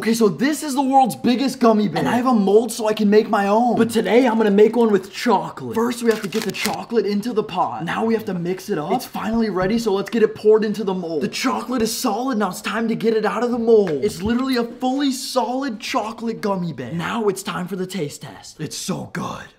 Okay, so this is the world's biggest gummy bear. And I have a mold so I can make my own. But today I'm gonna make one with chocolate. First, we have to get the chocolate into the pot. Now we have to mix it up. It's finally ready, so let's get it poured into the mold. The chocolate is solid, now it's time to get it out of the mold. It's literally a fully solid chocolate gummy bear. Now it's time for the taste test. It's so good.